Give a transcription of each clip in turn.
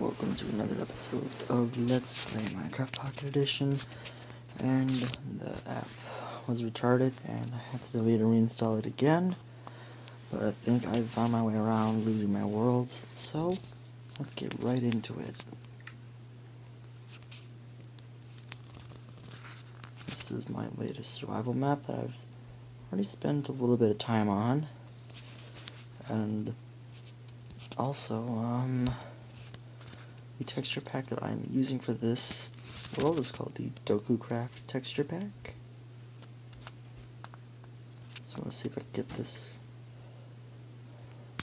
welcome to another episode of Let's Play Minecraft Pocket Edition. And the app was retarded, and I had to delete and reinstall it again. But I think I found my way around losing my worlds, so let's get right into it. This is my latest survival map that I've already spent a little bit of time on. And also, um, the texture pack that I'm using for this world is called the Doku Craft texture pack. So I want to see if I can get this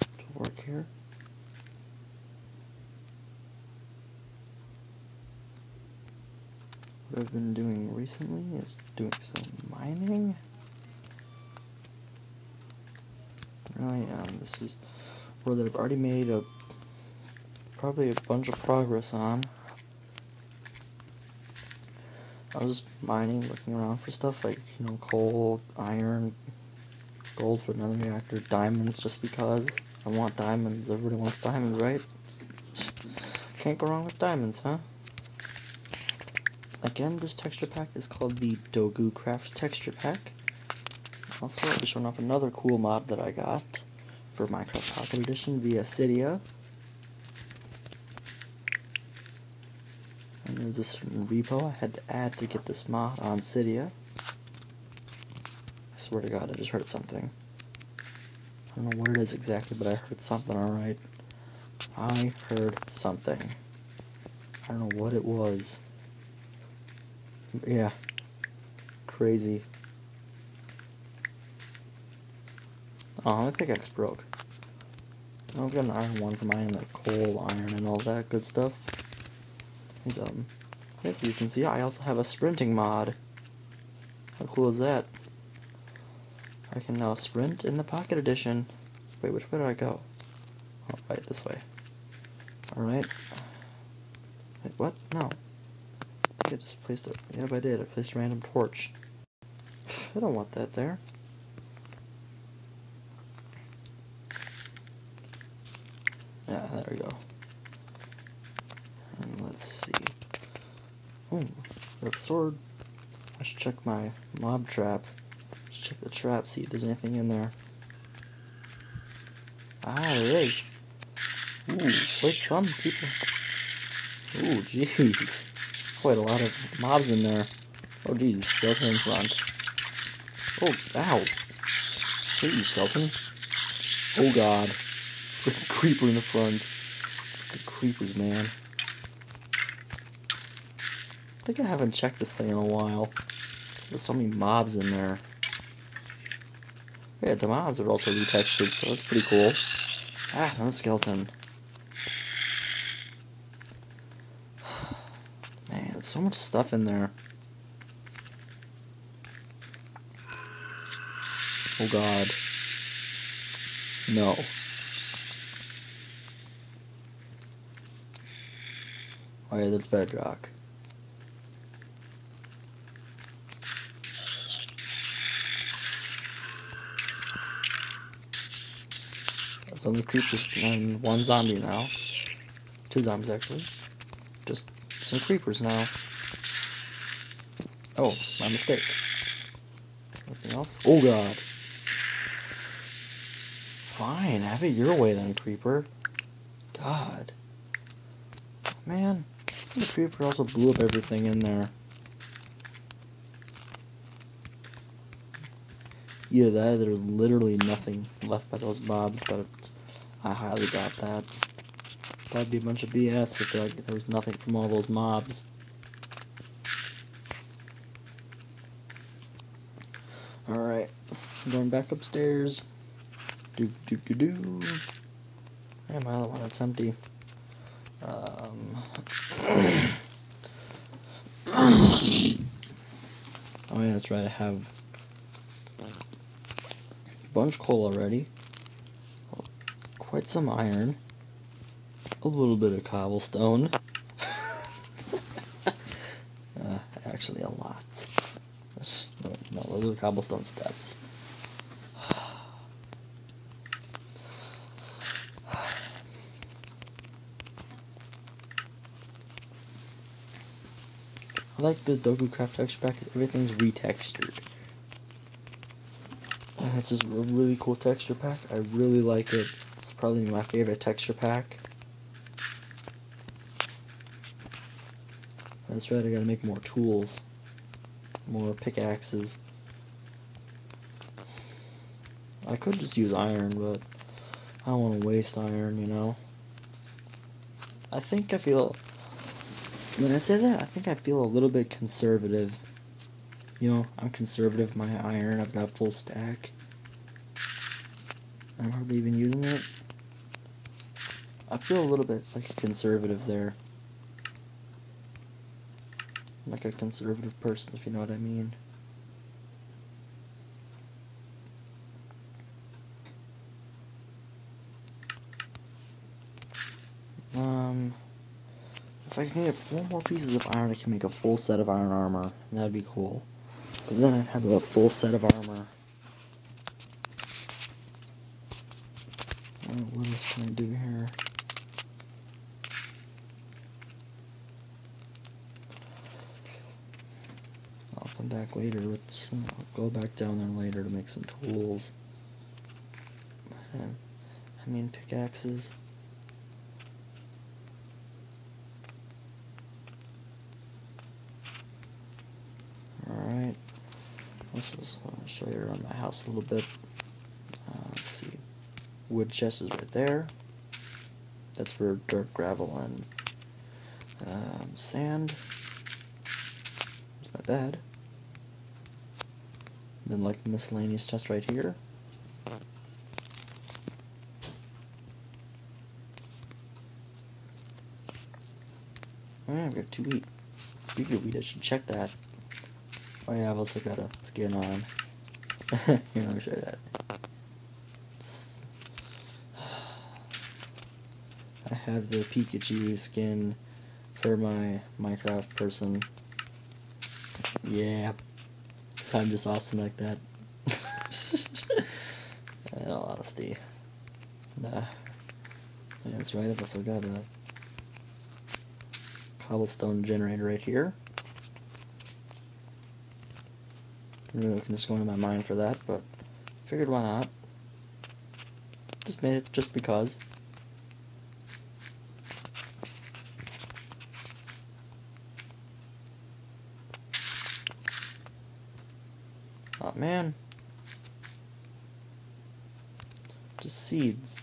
to work here. What I've been doing recently is doing some mining. Really, um, this is world that I've already made a probably a bunch of progress on. I was mining, looking around for stuff like, you know, coal, iron, gold for a nether reactor, diamonds just because I want diamonds. Everybody wants diamonds, right? Can't go wrong with diamonds, huh? Again, this texture pack is called the Doku Craft Texture Pack. Also, I'll be showing off another cool mod that I got for Minecraft Pocket Edition via Cydia. And there's repo I had to add to get this mod on Cydia. I swear to god, I just heard something. I don't know what it is exactly, but I heard something alright. I heard something. I don't know what it was. Yeah. Crazy. Oh, my pickaxe broke. I've got an iron one for mining like coal, iron, and all that good stuff. Um, as you can see, I also have a sprinting mod. How cool is that? I can now sprint in the Pocket Edition. Wait, which way did I go? Oh, right, this way. Alright. Wait, what? No. I just placed a... Yep, I did. I placed a random torch. I don't want that there. Yeah, there we go. And let's see. Oh, that sword. I should check my mob trap. Check the trap, see if there's anything in there. Ah, there is. Ooh, quite some people. Ooh, jeez. Quite a lot of mobs in there. Oh, jeez, skeleton in front. Oh, ow. Please, skeleton. Oh, God. Freaking creeper in the front. The creepers, man. I think I haven't checked this thing in a while. There's so many mobs in there. Yeah, the mobs are also retextured, so that's pretty cool. Ah, another skeleton. Man, there's so much stuff in there. Oh god. No. Oh yeah, that's bedrock. There's only creepers and one zombie now. Two zombies actually. Just some creepers now. Oh, my mistake. Anything else? Oh god. Fine, have it your way then, creeper. God. Man, the creeper also blew up everything in there. Either that, there's literally nothing left by those mobs, but I highly doubt that. That'd be a bunch of BS if like, there was nothing from all those mobs. Alright, going back upstairs. Do do do do. Yeah, my other one, it's empty. Um. oh yeah, that's right. I have bunch coal already quite some iron, a little bit of cobblestone, uh, actually a lot. No, no, those are cobblestone steps. I like the Doku Craft texture pack because everything's retextured. And it's just a really cool texture pack. I really like it. Probably my favorite texture pack. That's right, I gotta make more tools. More pickaxes. I could just use iron, but I don't want to waste iron, you know? I think I feel. When I say that, I think I feel a little bit conservative. You know, I'm conservative my iron. I've got full stack. I'm hardly even using it. I feel a little bit like a conservative there. Like a conservative person, if you know what I mean. Um, if I can get four more pieces of iron, I can make a full set of iron armor. That'd be cool. But then I'd have a full set of armor. Uh, what else can I do here? I'll come back later with some, I'll go back down there later to make some tools. Um, I mean pickaxes. Alright. This is what I'll show you around my house a little bit. Uh, let's see. Wood chest is right there. That's for dirt, gravel, and um, sand. That's my bed. Then like the miscellaneous chest right here. Oh, I've got two wheat. Speaking of wheat, I should check that. Oh yeah, I've also got a skin on. Here, let me show you that. I have the Pikachu skin for my Minecraft person. Yeah. So I'm just awesome like that. In all honesty. Nah. Yeah, that's right, I've also got a cobblestone generator right here. Really can just go into my mind for that, but figured why not. Just made it just because. Man. Just seeds.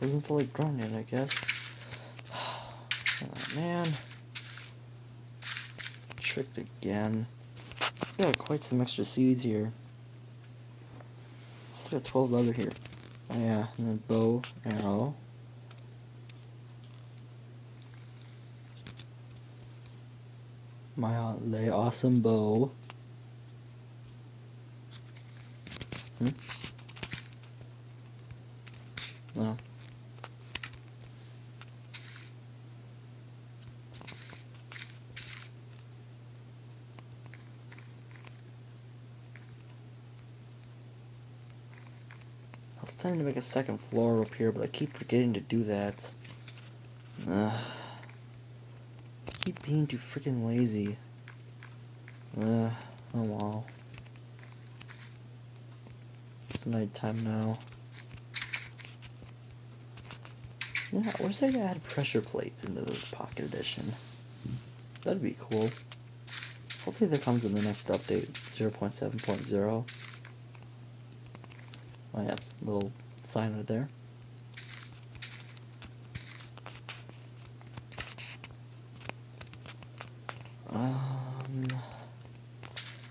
Wasn't fully grown yet, I guess. Oh man. Tricked again. Got quite some extra seeds here. Still got 12 leather here. Oh yeah, and then bow, arrow. My uh, lay awesome bow. Hmm? No. I was planning to make a second floor up here, but I keep forgetting to do that. Ugh. I keep being too freaking lazy. Uh, oh wow. Nighttime now. Yeah, I wish they could add pressure plates into the Pocket Edition. That'd be cool. Hopefully that comes in the next update, 0.7.0. Oh yeah, little sign right there. Um,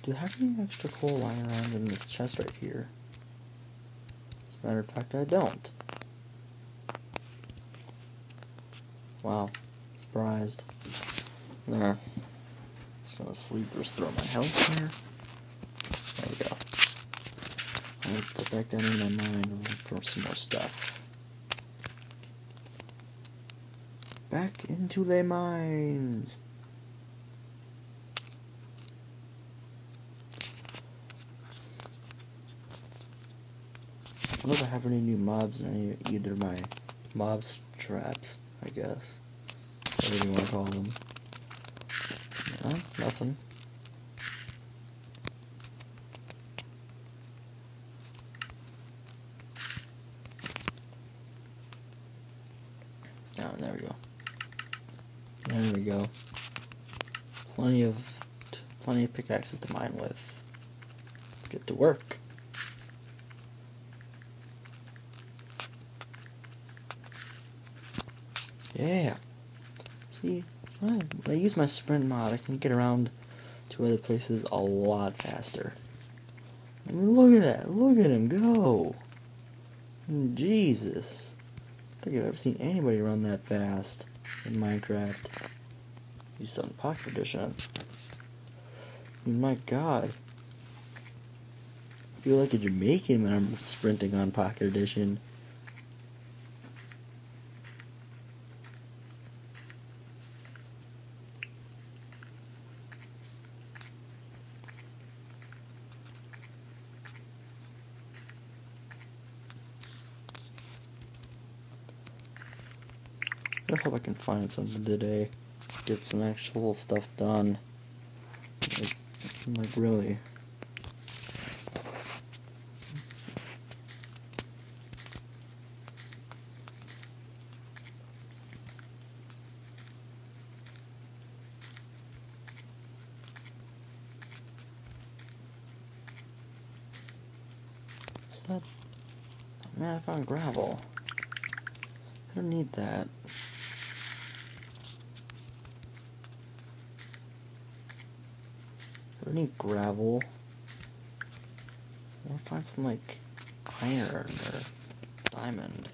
do I have any extra coal lying around in this chest right here? As a matter of fact, I don't. Wow, surprised. There. Just gonna sleep just throw my health here. There we go. Let's go back down in my mind and for some more stuff. Back into the mines. Don't I have any new mobs in either my mobs traps, I guess. Whatever you want to call them. Huh? Nothing. Oh, there we go. There we go. Plenty of plenty of pickaxes to mine with. Let's get to work. Yeah. See, when I, use my sprint mod, I can get around to other places a lot faster. I mean, look at that. Look at him go. Jesus. I think I've ever seen anybody run that fast in Minecraft. He's on Pocket Edition. I mean, my god. I feel like a Jamaican when I'm sprinting on Pocket Edition. I hope I can find something today. Get some actual stuff done. Like, like really. What's that? Oh, man, I found gravel. I don't need that. I don't need gravel. I want to find some like iron or diamond.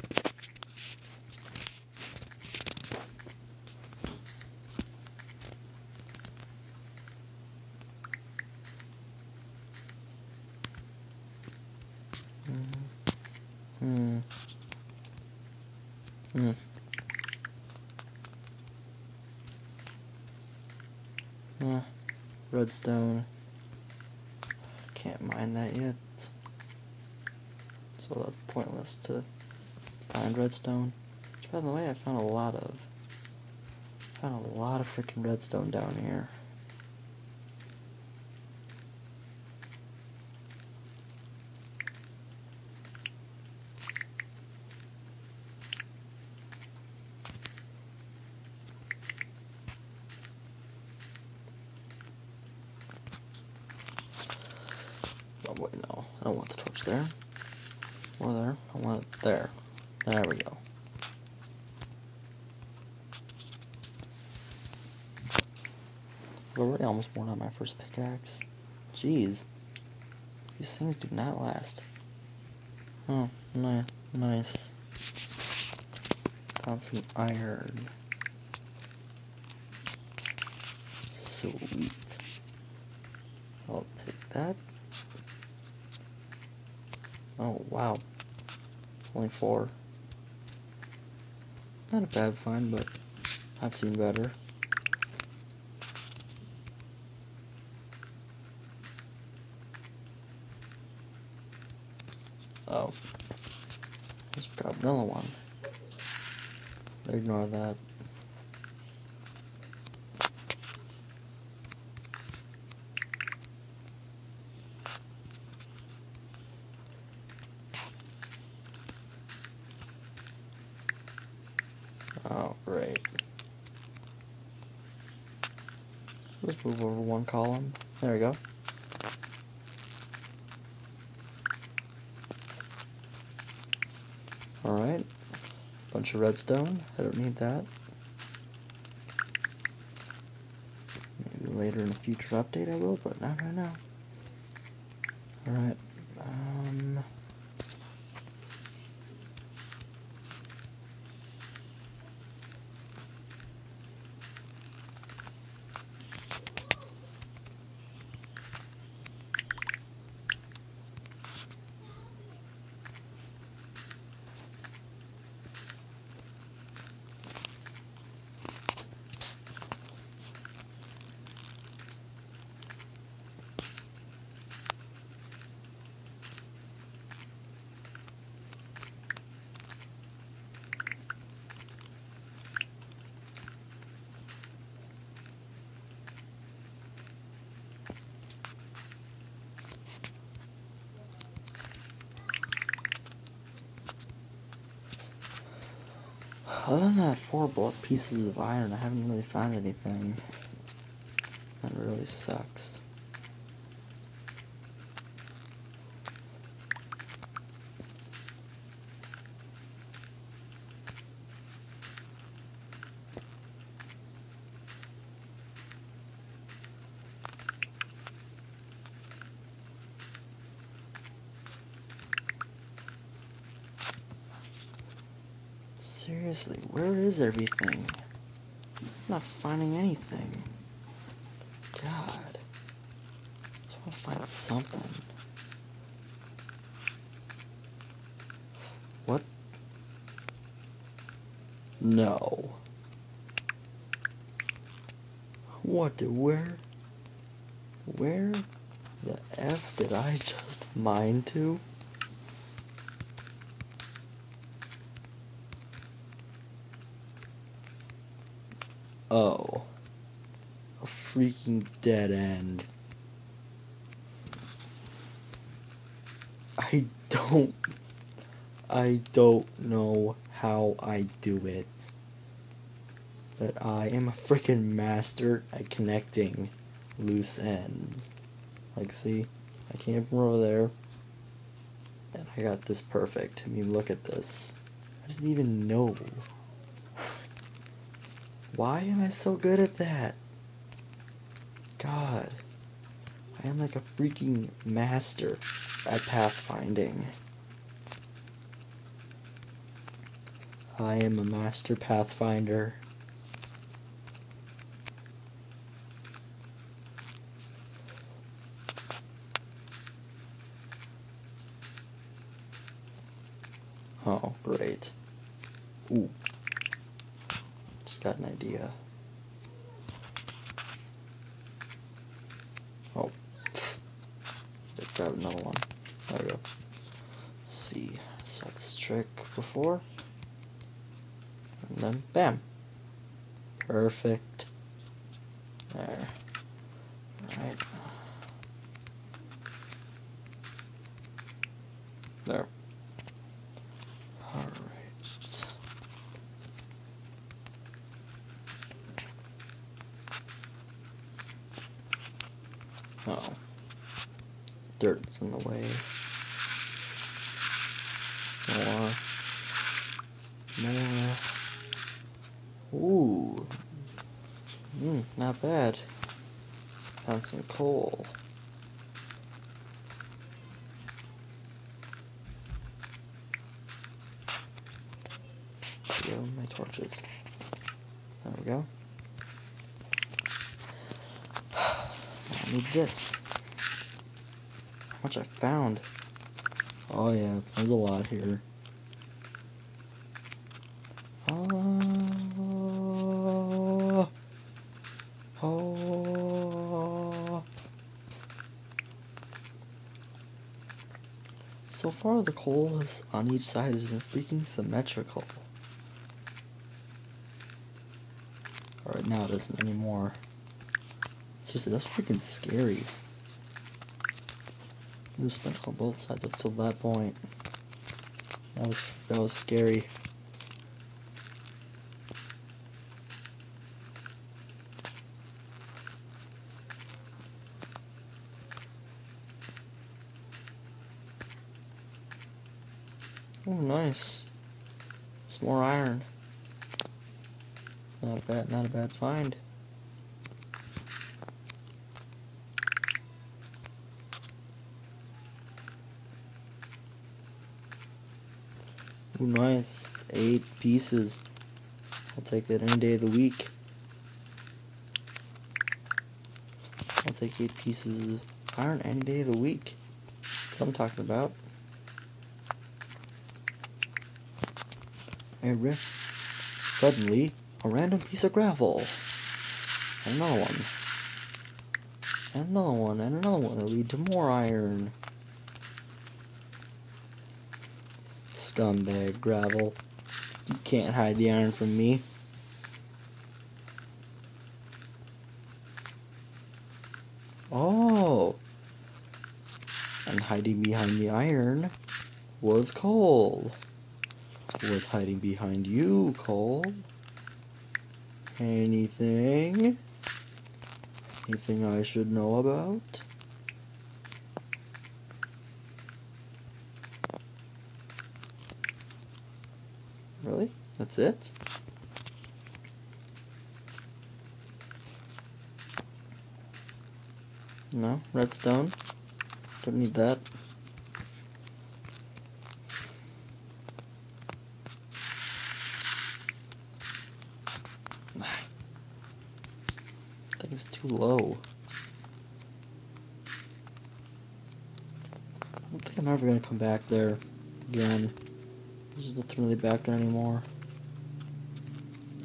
Hmm. Hmm. Yeah. Redstone. Can't mine that yet. Pointless to find redstone. Which by the way I found a lot of. Found a lot of freaking redstone down here. Oh wait, no. I don't want the torch there. Or there. I want it there. There we go. Almost worn out my first pickaxe. Jeez. These things do not last. Oh, ni- nice. Found some iron. Sweet. I'll take that. Oh, wow. Only four. Not a bad find, but I've seen better. Oh. Just grab another one. Ignore that. Oh. Let's move over one column. There we go. Alright. Of redstone. I don't need that. Maybe later in a future update I will, but not right now. Alright. Other than that four block pieces of iron, I haven't really found anything. That really sucks. Seriously, where is everything? I'm not finding anything. God. I just want to find something. What? No. What? did- Where? Where the F did I just mine to? Oh. A freaking dead end. I don't. I don't know how I do it. But I am a freaking master at connecting loose ends. Like, see? I came from over there. And I got this perfect. I mean, look at this. I didn't even know. Why am I so good at that? God. I am like a freaking master at pathfinding. I am a master pathfinder. Oh, great. Ooh. Just got an idea. Oh. pfft. Let's grab another one. There we go. Let's see. Saw this trick before. And then bam. Perfect. There. Alright. There. Alright. Oh. Dirt's in the way. More. More. Ooh. Mm, not bad. Found some coal. There go, my torches. There we go. I need this. How much I found? Oh yeah, there's a lot here. Oh. Oh. So far, the coal is on each side has been freaking symmetrical. Alright, now it isn't anymore. Seriously, that's freaking scary. It was symmetrical on both sides up till that point. That was that was scary. Oh, nice. Some more iron. Not bad, not a bad find. Ooh, nice. Eight pieces. I'll take that any day of the week. I'll take eight pieces of iron any day of the week. That's what I'm talking about. A Suddenly, a random piece of gravel. And another one. And another one, and another one that lead to more iron. Scumbag gravel. You can't hide the iron from me. Oh! And hiding behind the iron was coal. What's hiding behind you, coal? Anything? Anything I should know about? Really? That's it? No? Redstone? Don't need that. I think it's too low. I don't think I'm ever gonna come back there again. There's nothing really back there anymore.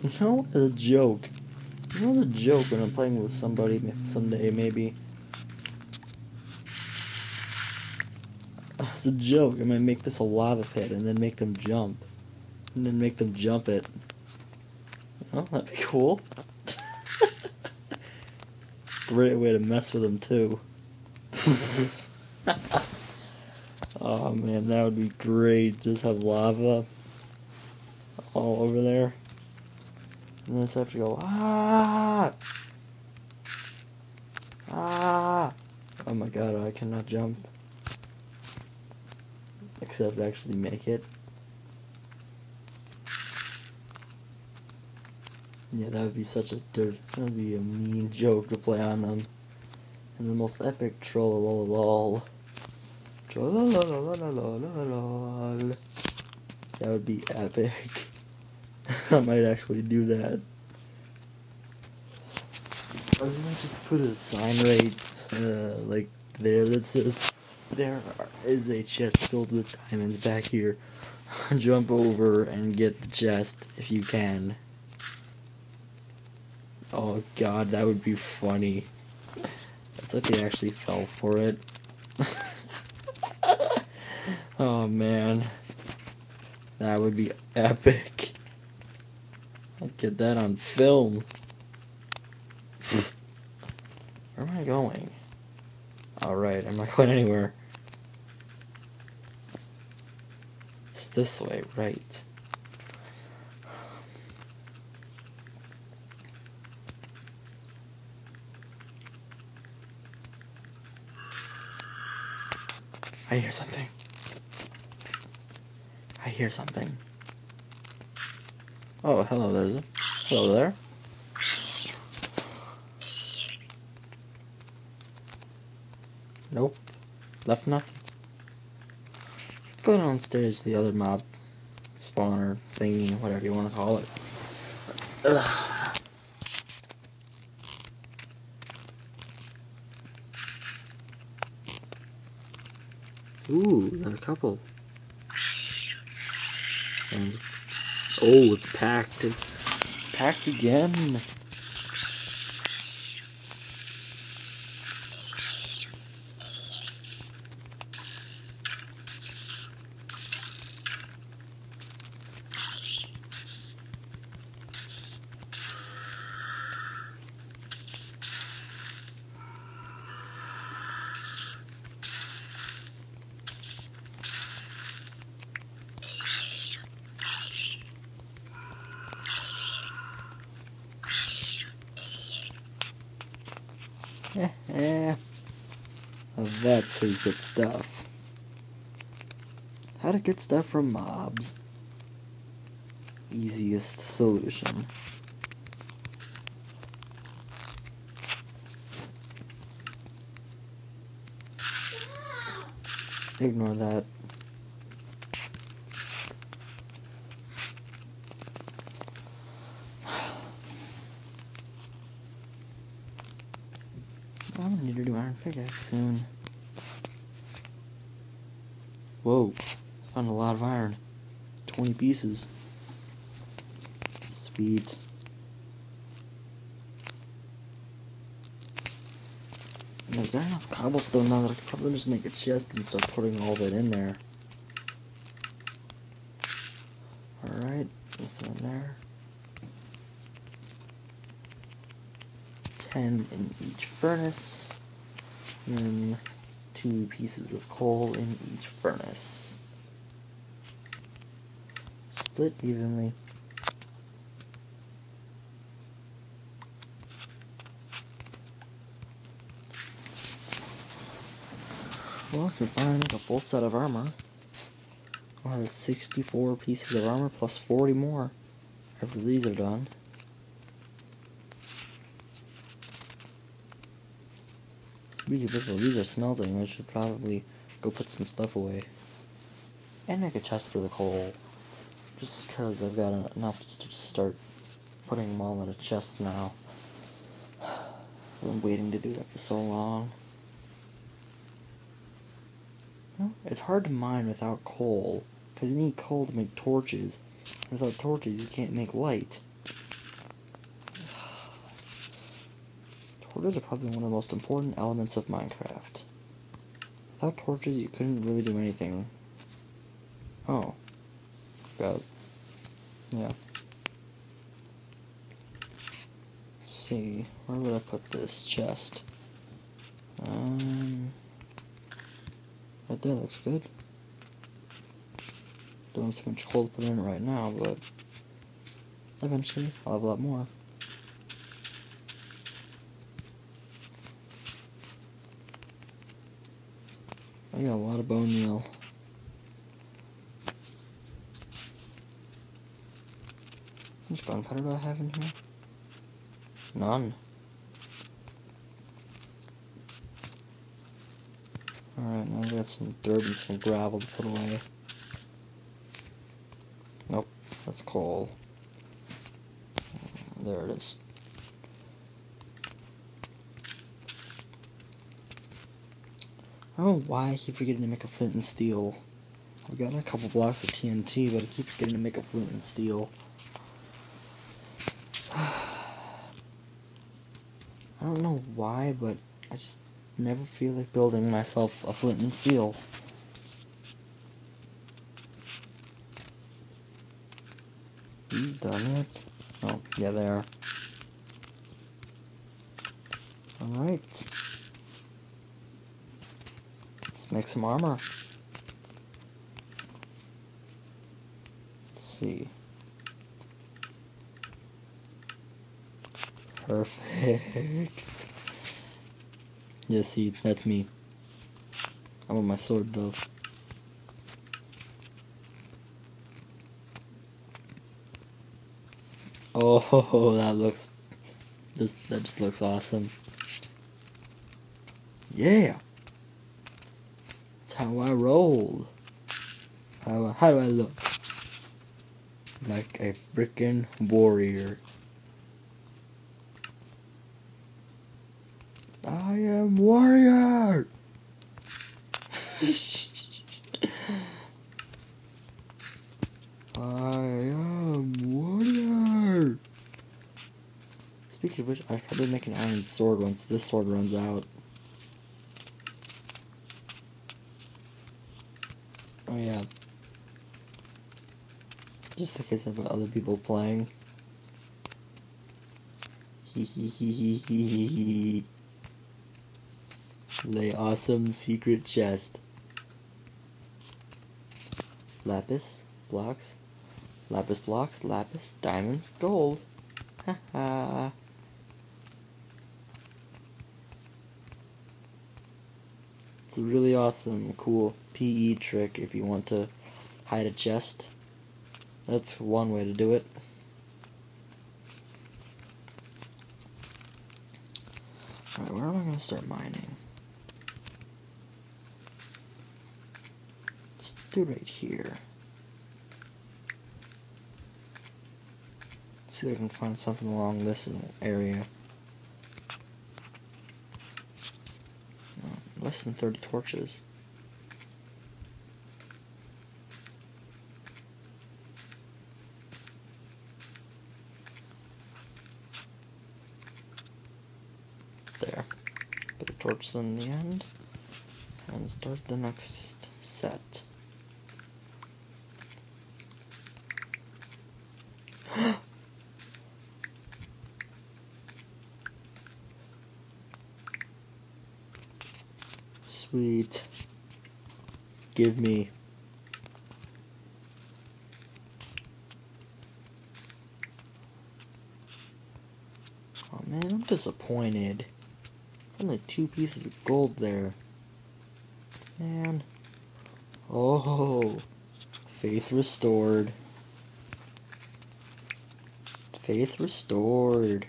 You know, as a joke. You know, as a joke when I'm playing with somebody someday, maybe. As a joke, I might make this a lava pit and then make them jump. And then make them jump it. Oh, that'd be cool. Great way to mess with them, too. oh man, that would be great. Just have lava all over there. And then just have to go, ah! Ah! Oh my god, I cannot jump. Except actually make it. Yeah, that would be such a dirt. That would be a mean joke to play on them. And the most epic troll Troll That would be epic. I might actually do that. I might just put a sign right, uh, like there that says, "There is a chest filled with diamonds back here. Jump over and get the chest if you can." Oh god, that would be funny. It's like they actually fell for it. oh man. That would be epic. I'd get that on film. Where am I going? Oh, Alright, I'm not going anywhere. It's this way, right. I hear something. I hear something. Oh, hello, there's a. Hello there. Nope. Left nothing. Let's go downstairs to the other mob spawner thingy, whatever you want to call it. Ugh. Ooh, a couple. And, oh, it's packed. packed again. Eh, that's how you get stuff. How to get stuff from mobs. Easiest solution. Ignore that. I'm gonna need to do iron pickaxe soon. Whoa, found a lot of iron. 20 pieces. Sweet. I've got enough cobblestone now that I could probably just make a chest and start putting all it in there. Alright, nothing in there. 10 in each furnace, and two pieces of coal in each furnace. Split evenly. Well, if we finally make a full set of armor, I'll have 64 pieces of armor plus 40 more after these are done. Speaking of these are smelting, I should probably go put some stuff away. And make a chest for the coal. Just because I've got enough to start putting them all in a chest now. I've been waiting to do that for so long. it's hard to mine without coal, because you need coal to make torches. Without torches, you can't make light. Torches are probably one of the most important elements of Minecraft. Without torches, you couldn't really do anything. Oh. Got Yeah. Let's see, where would I put this chest? Um... Right there looks good. Don't have too much coal to put in right now, but eventually I'll have a lot more. I got a lot of bone meal. How much gunpowder do I have in here? None. Alright, now we got some dirt and some gravel to put away. Nope, that's coal. There it is. I don't know why I keep forgetting to make a flint and steel. I've gotten a couple blocks of TNT, but I keep forgetting to make a flint and steel. I don't know why, but I just never feel like building myself a flint and steel. He's done it. Oh, yeah, they are. Alright. Let's make some armor. Let's see. Perfect. Yeah, see, that's me. I'm on my sword though. Oh, that looks just that just looks awesome. Yeah. That's how I roll. How how do I look? Like a freaking warrior. I am warrior. I am warrior. Speaking of which, I probably make an iron sword once this sword runs out. Oh yeah. Just in case I've got other people playing. Hee hee hee hee hee hee. The awesome secret chest. Lapis, blocks, lapis blocks, lapis, diamonds, gold. Ha ha. it's a really awesome, cool PE trick if you want to hide a chest. That's one way to do it. Alright, where am I going to start mining? Right here. Let's see if I can find something along this area. Oh, less than 30 torches. There. Put the torches in the end. And start the next give me Oh man, I'm disappointed. Only two pieces of gold there. Man. Oh. Faith restored. Faith restored.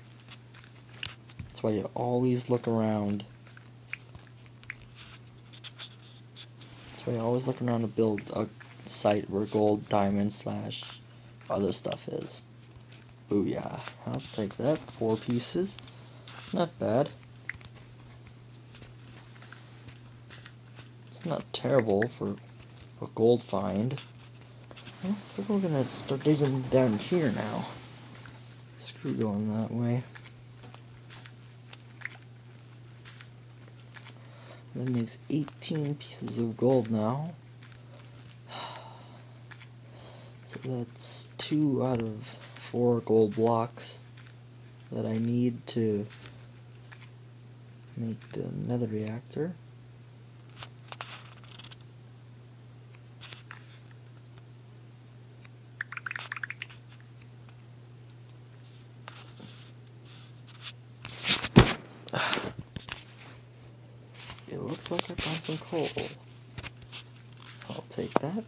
That's why you always look around. Always look around to build a site where gold, diamond, slash other stuff is. Booyah. I'll take that. Four pieces. Not bad. It's not terrible for a gold find. I think we're gonna start digging down here now. Screw going that way. That makes 18 pieces of gold now. So that's two out of four gold blocks that I need to make the nether reactor. It like I found some coal. I'll take that.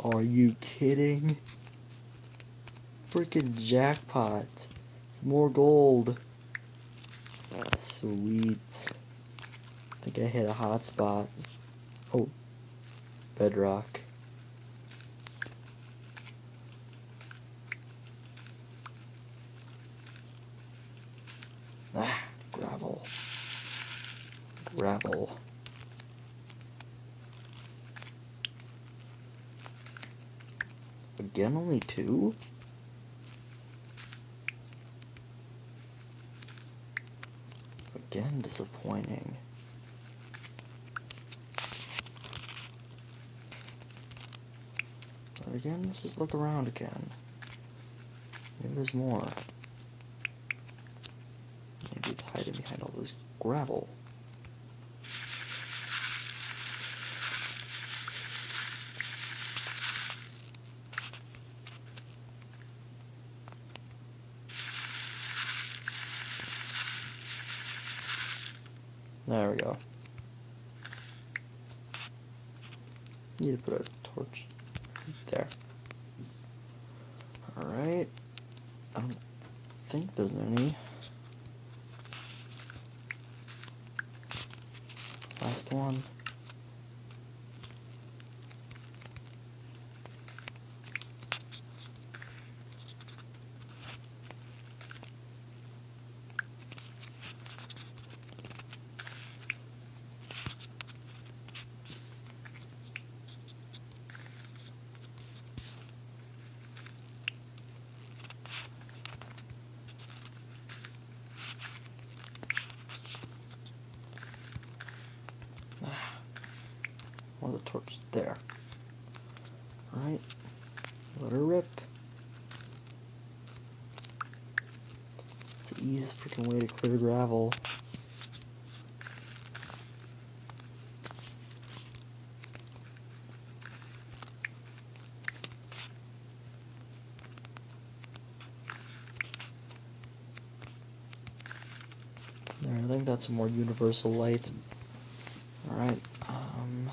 Are you kidding? Freaking jackpot. More gold. Ah, sweet. I think I hit a hot spot. Oh. Bedrock. Ah, gravel. Gravel. Again, only two? Again, disappointing. But again, let's just look around again. Maybe there's more. Maybe it's hiding behind all this gravel. There we go. Need to put a torch there. Alright. I don't think there's any. Last one. Well, the torch there. Alright. Let her rip. It's the easiest freaking way to clear gravel. There, I think that's a more universal light. Alright, um...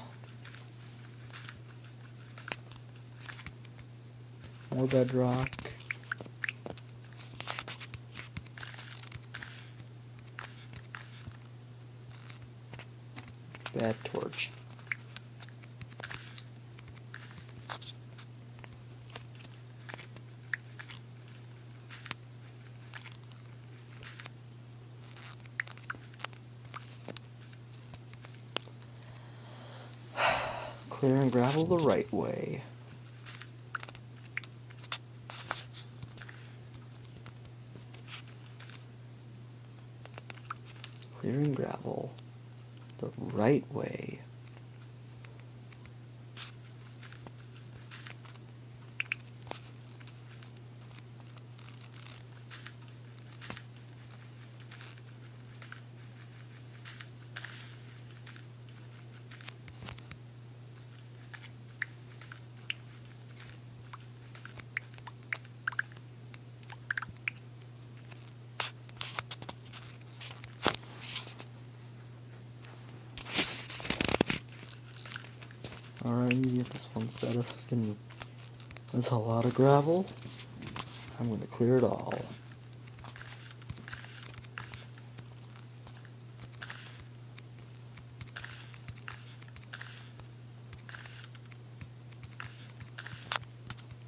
More bedrock. Bad torch. Clearing gravel the right way. Clearing gravel the right way. If this is gonna there's a lot of gravel. I'm gonna clear it all.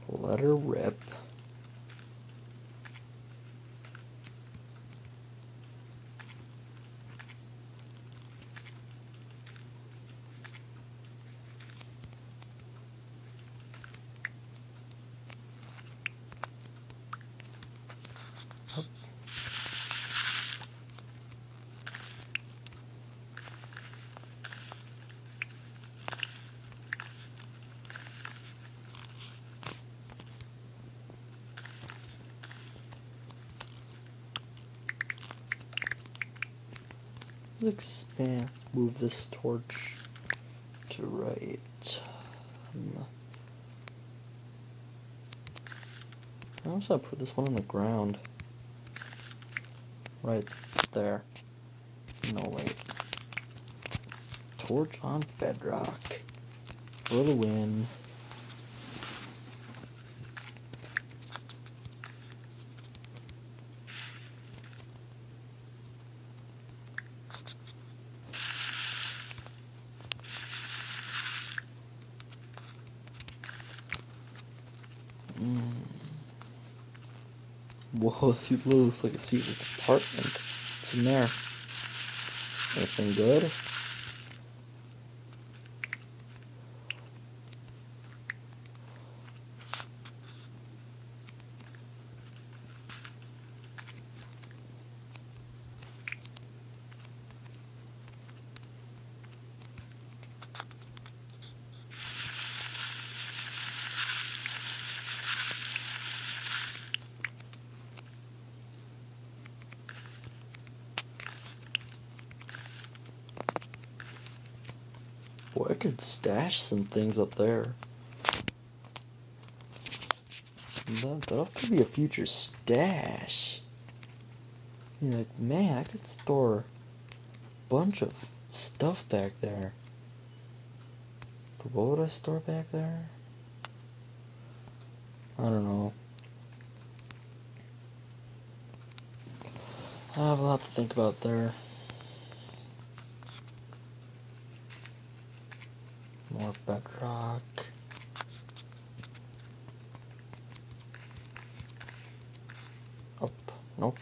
Let her rip. Let's expand, move this torch to right. Um, I also put this one on the ground. Right there. No, wait. Torch on bedrock. For the win. Mm. Oh, Whoa, it looks like a secret compartment. What's in there? Anything good? Boy, I could stash some things up there. That, that could be a future stash. You're like, man, I could store a bunch of stuff back there. But what would I store back there? I don't know. I have a lot to think about there. More bedrock. Up. Nope.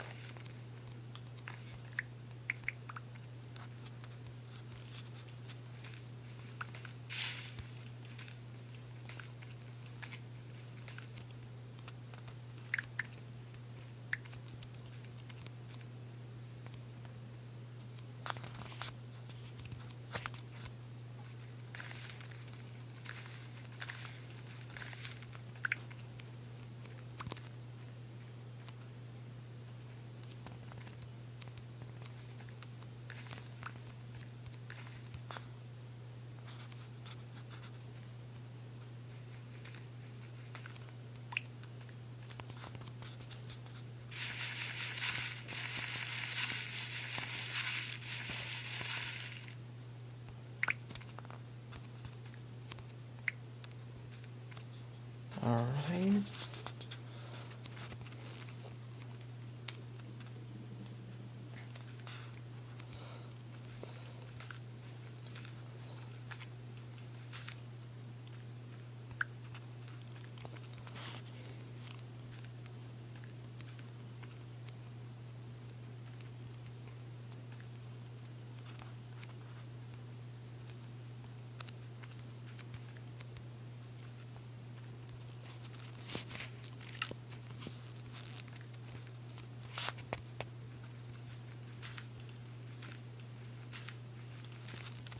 Alright.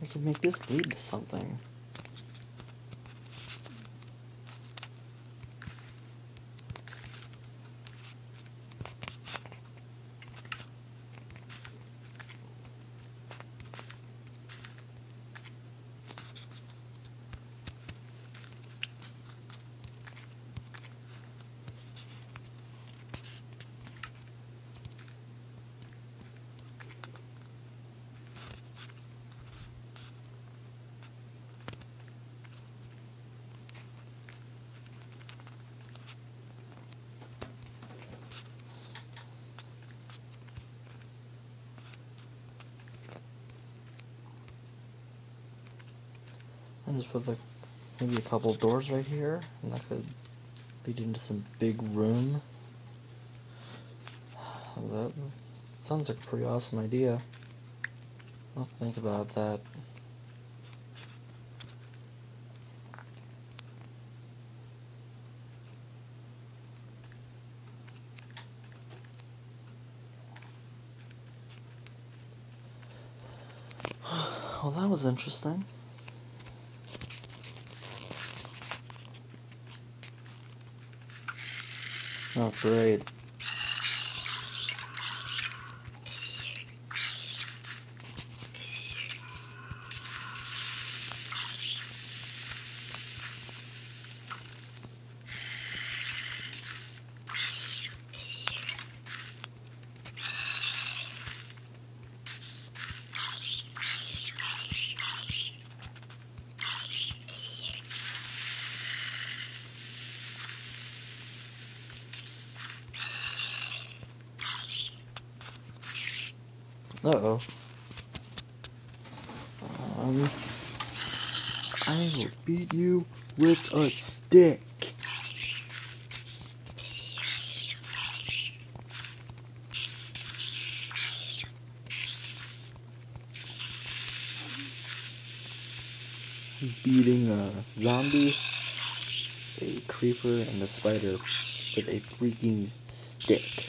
I can make this lead to something. Just put like maybe a couple doors right here, and that could lead into some big room. That sounds like a pretty awesome idea. I'll think about that. Well, that was interesting. Oh, great. Uh oh. Um, I will beat you with a stick. Beating a zombie, a creeper, and a spider with a freaking stick.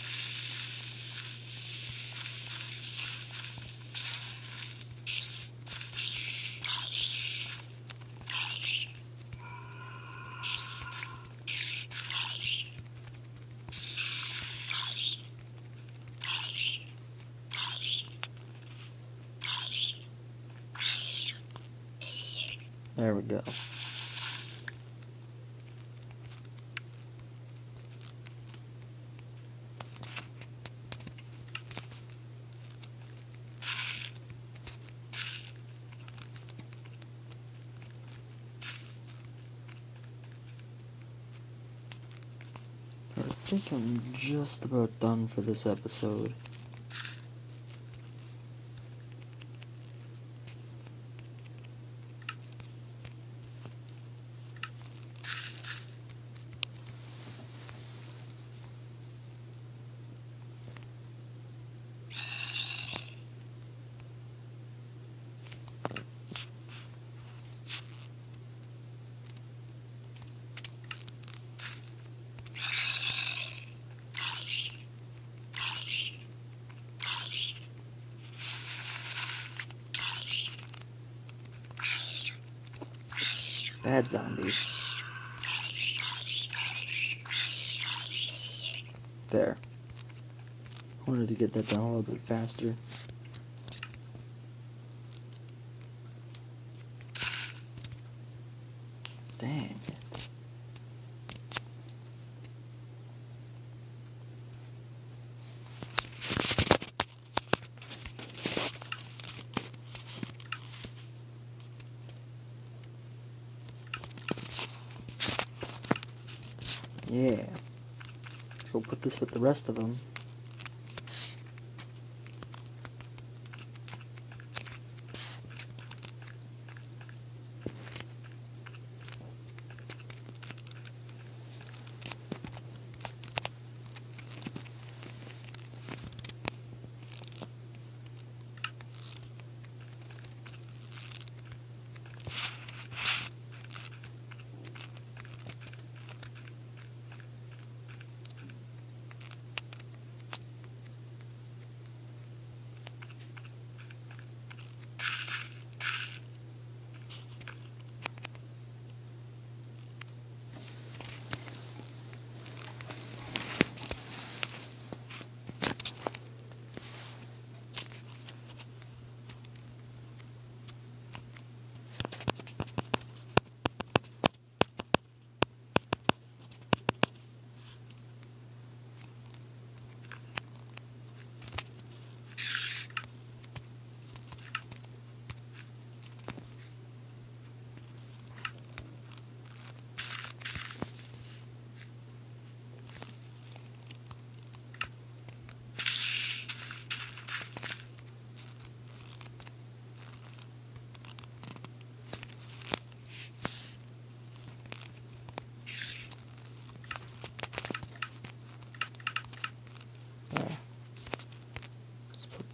Just about done for this episode. Bad zombie. There. Wanted to get that done a little bit faster. Dang. Yeah. Let's go put this with the rest of them.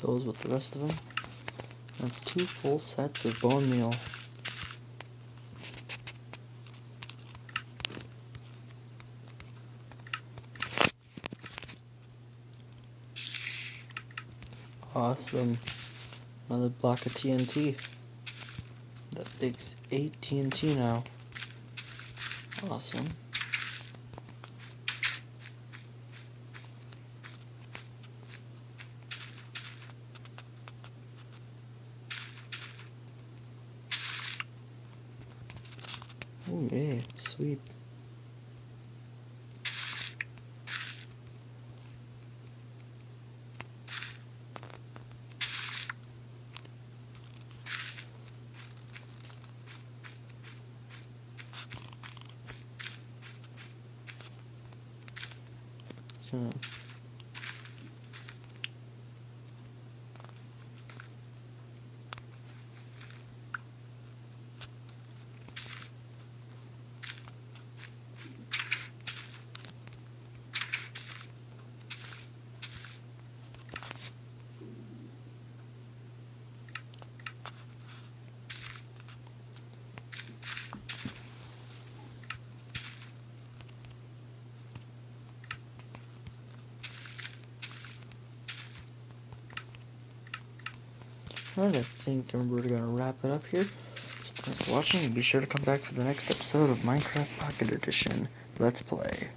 Those with the rest of them. That's two full sets of bone meal. Awesome. Another block of TNT. That makes 8 TNT now. Awesome. Yeah, sweet. So, Alright, I think we're gonna wrap it up here. So thanks for watching, and be sure to come back for the next episode of Minecraft Pocket Edition. Let's play.